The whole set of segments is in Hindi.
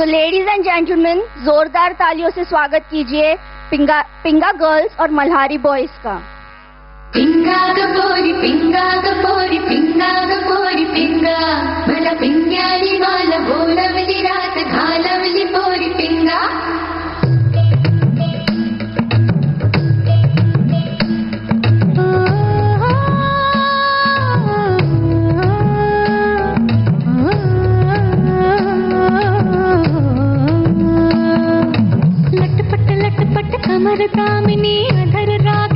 तो लेडीज़ एंड जेंटलमैन जोरदार तालियों से स्वागत कीजिए पिंगा पिंगा गर्ल्स और मल्हारी बॉयज़ का। पिंगा कपोरी पिंगा कपोरी पिंगा कपोरी मने मर राम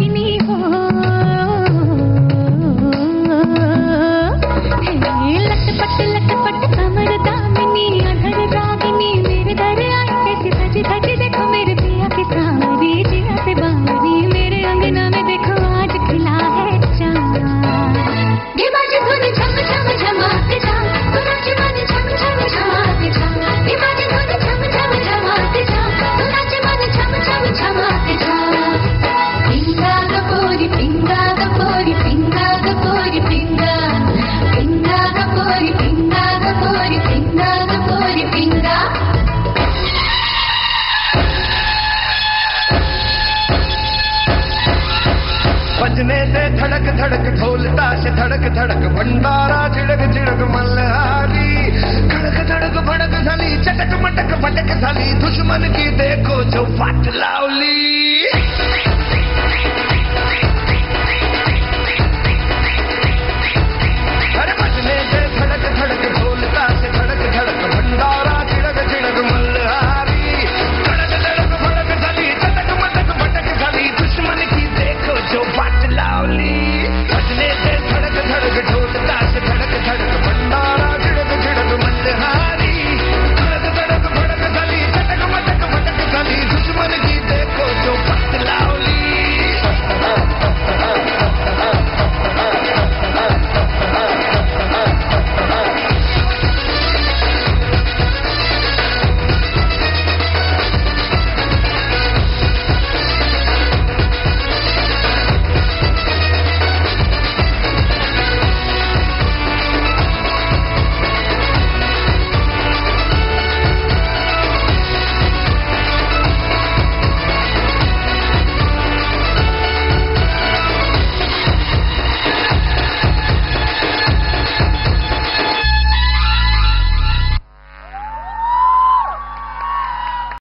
बजने से धड़क धड़क ढोलता से धड़क धड़क भंडारा झिड़क झिड़क मल्हारी। खड़क धड़क भड़क झाली चटक मटक भटक झाली दुश्मन की देखो जो फाट लावली।